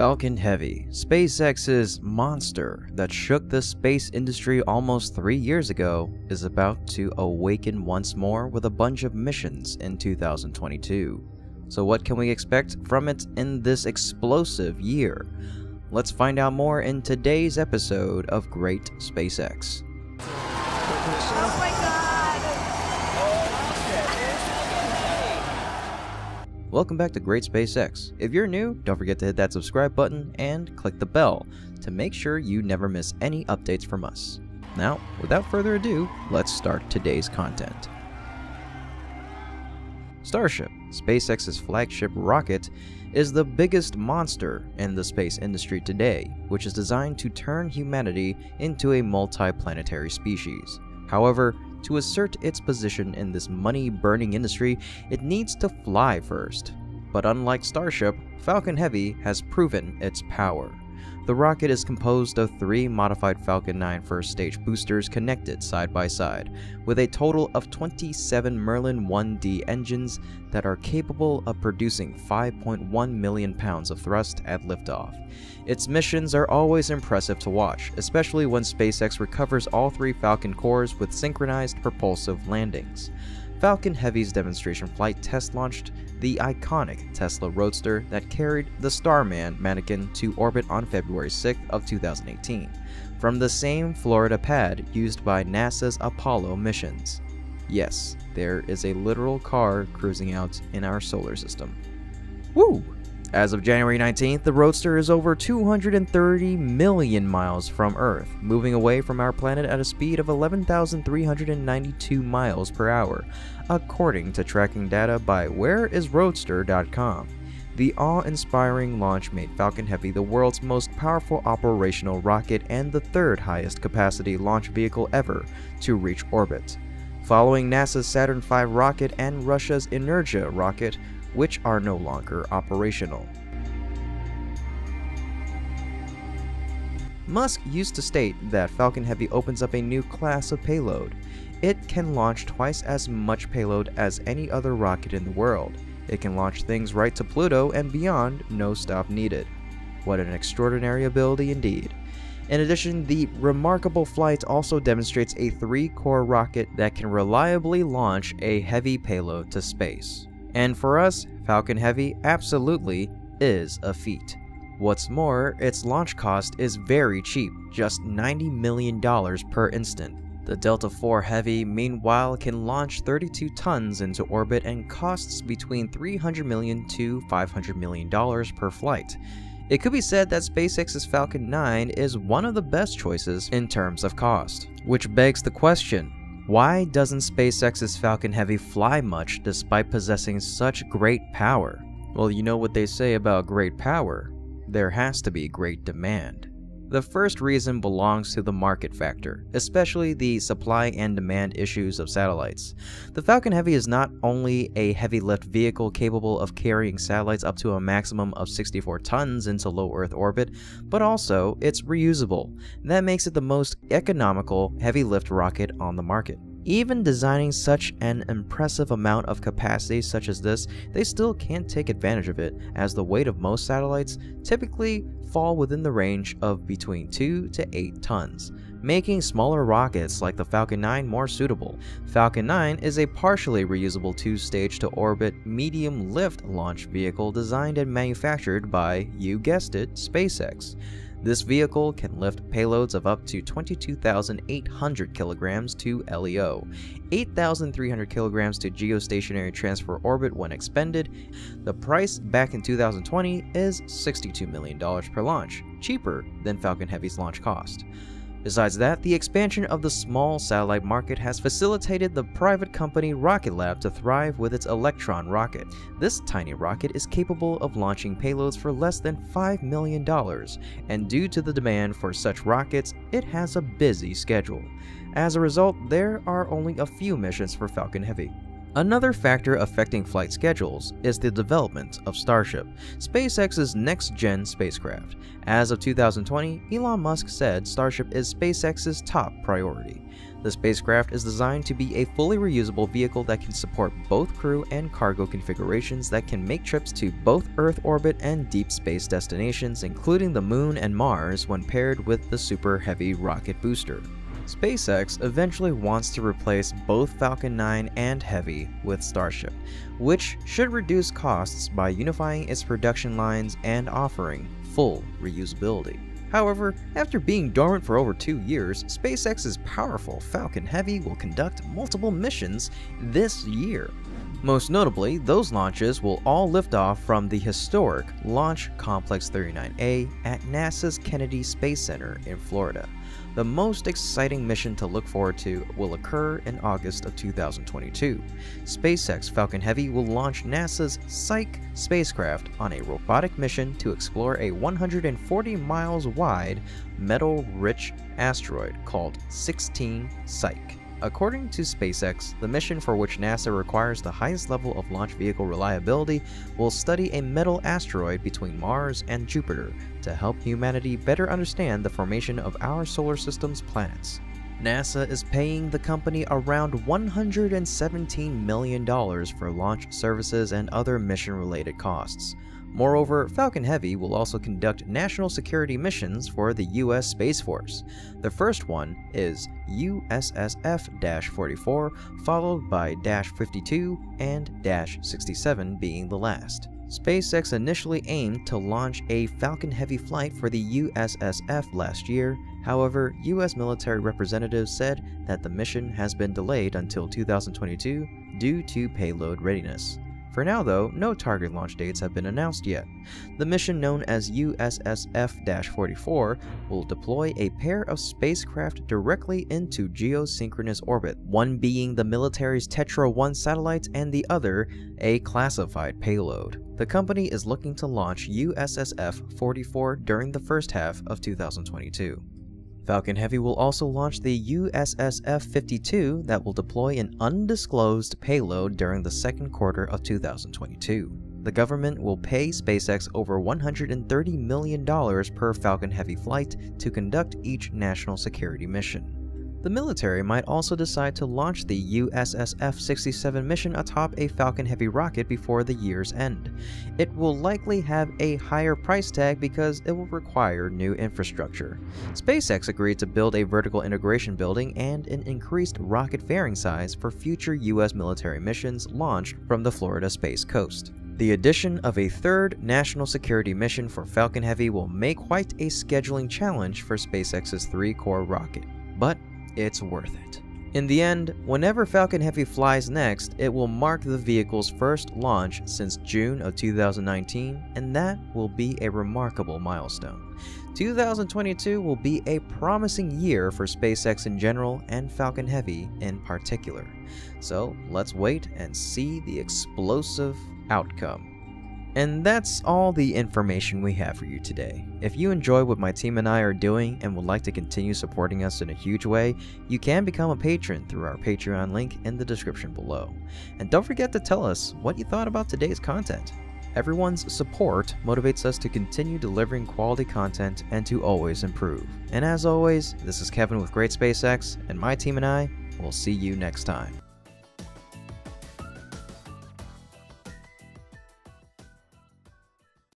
Falcon Heavy, SpaceX's monster that shook the space industry almost three years ago, is about to awaken once more with a bunch of missions in 2022. So, what can we expect from it in this explosive year? Let's find out more in today's episode of Great SpaceX. Oh my god! Welcome back to Great SpaceX. If you're new, don't forget to hit that subscribe button and click the bell to make sure you never miss any updates from us. Now, without further ado, let's start today's content. Starship, SpaceX's flagship rocket, is the biggest monster in the space industry today, which is designed to turn humanity into a multi-planetary species. However, to assert its position in this money-burning industry, it needs to fly first. But unlike Starship, Falcon Heavy has proven its power. The rocket is composed of three modified Falcon 9 first stage boosters connected side by side, with a total of 27 Merlin 1D engines that are capable of producing 5.1 million pounds of thrust at liftoff. Its missions are always impressive to watch, especially when SpaceX recovers all three Falcon cores with synchronized propulsive landings. Falcon Heavy's demonstration flight test launched the iconic Tesla Roadster that carried the Starman mannequin to orbit on February 6 of 2018, from the same Florida pad used by NASA's Apollo missions. Yes, there is a literal car cruising out in our solar system. Woo! As of January 19th, the Roadster is over 230 million miles from Earth, moving away from our planet at a speed of 11,392 miles per hour, according to tracking data by whereisroadster.com. The awe-inspiring launch made Falcon Heavy the world's most powerful operational rocket and the third highest capacity launch vehicle ever to reach orbit, following NASA's Saturn V rocket and Russia's Energia rocket, which are no longer operational. Musk used to state that Falcon Heavy opens up a new class of payload. It can launch twice as much payload as any other rocket in the world. It can launch things right to Pluto and beyond, no stop needed. What an extraordinary ability indeed. In addition, the remarkable flight also demonstrates a three-core rocket that can reliably launch a heavy payload to space. And for us, Falcon Heavy absolutely is a feat. What's more, its launch cost is very cheap, just $90 million per instant. The Delta IV Heavy, meanwhile, can launch 32 tons into orbit and costs between 300 million to $500 million per flight. It could be said that SpaceX's Falcon 9 is one of the best choices in terms of cost. Which begs the question, why doesn't SpaceX's Falcon Heavy fly much despite possessing such great power? Well, you know what they say about great power. There has to be great demand. The first reason belongs to the market factor, especially the supply and demand issues of satellites. The Falcon Heavy is not only a heavy lift vehicle capable of carrying satellites up to a maximum of 64 tons into low Earth orbit, but also it's reusable. That makes it the most economical heavy lift rocket on the market. Even designing such an impressive amount of capacity such as this, they still can't take advantage of it, as the weight of most satellites typically fall within the range of between 2 to 8 tons, making smaller rockets like the Falcon 9 more suitable. Falcon 9 is a partially reusable two-stage to orbit medium lift launch vehicle designed and manufactured by, you guessed it, SpaceX. This vehicle can lift payloads of up to 22,800 kilograms to LEO, 8,300 kilograms to geostationary transfer orbit when expended. The price back in 2020 is $62 million per launch, cheaper than Falcon Heavy's launch cost. Besides that, the expansion of the small satellite market has facilitated the private company Rocket Lab to thrive with its Electron rocket. This tiny rocket is capable of launching payloads for less than $5 million, and due to the demand for such rockets, it has a busy schedule. As a result, there are only a few missions for Falcon Heavy. Another factor affecting flight schedules is the development of Starship, SpaceX's next-gen spacecraft. As of 2020, Elon Musk said Starship is SpaceX's top priority. The spacecraft is designed to be a fully reusable vehicle that can support both crew and cargo configurations that can make trips to both Earth orbit and deep space destinations, including the Moon and Mars when paired with the Super Heavy rocket booster. SpaceX eventually wants to replace both Falcon 9 and Heavy with Starship, which should reduce costs by unifying its production lines and offering full reusability. However, after being dormant for over two years, SpaceX's powerful Falcon Heavy will conduct multiple missions this year. Most notably, those launches will all lift off from the historic Launch Complex 39A at NASA's Kennedy Space Center in Florida. The most exciting mission to look forward to will occur in August of 2022. SpaceX Falcon Heavy will launch NASA's Psyche spacecraft on a robotic mission to explore a 140 miles wide, metal-rich asteroid called 16 Psyche. According to SpaceX, the mission for which NASA requires the highest level of launch vehicle reliability will study a metal asteroid between Mars and Jupiter to help humanity better understand the formation of our solar system's planets. NASA is paying the company around $117 million for launch services and other mission-related costs. Moreover, Falcon Heavy will also conduct national security missions for the U.S. Space Force. The first one is USSF-44, followed by Dash 52 and Dash 67 being the last. SpaceX initially aimed to launch a Falcon Heavy flight for the USSF last year, however, US military representatives said that the mission has been delayed until 2022 due to payload readiness. For now though, no target launch dates have been announced yet. The mission known as USSF-44 will deploy a pair of spacecraft directly into geosynchronous orbit, one being the military's Tetra-1 satellite and the other a classified payload. The company is looking to launch USSF-44 during the first half of 2022. Falcon Heavy will also launch the USSF-52 that will deploy an undisclosed payload during the second quarter of 2022. The government will pay SpaceX over $130 million per Falcon Heavy flight to conduct each national security mission. The military might also decide to launch the USSF-67 mission atop a Falcon Heavy rocket before the year's end. It will likely have a higher price tag because it will require new infrastructure. SpaceX agreed to build a vertical integration building and an increased rocket fairing size for future US military missions launched from the Florida Space Coast. The addition of a third national security mission for Falcon Heavy will make quite a scheduling challenge for SpaceX's three-core rocket. But it's worth it. In the end, whenever Falcon Heavy flies next, it will mark the vehicle's first launch since June of 2019, and that will be a remarkable milestone. 2022 will be a promising year for SpaceX in general and Falcon Heavy in particular. So let's wait and see the explosive outcome. And that's all the information we have for you today. If you enjoy what my team and I are doing and would like to continue supporting us in a huge way, you can become a patron through our Patreon link in the description below. And don't forget to tell us what you thought about today's content. Everyone's support motivates us to continue delivering quality content and to always improve. And as always, this is Kevin with Great SpaceX, and my team and I will see you next time.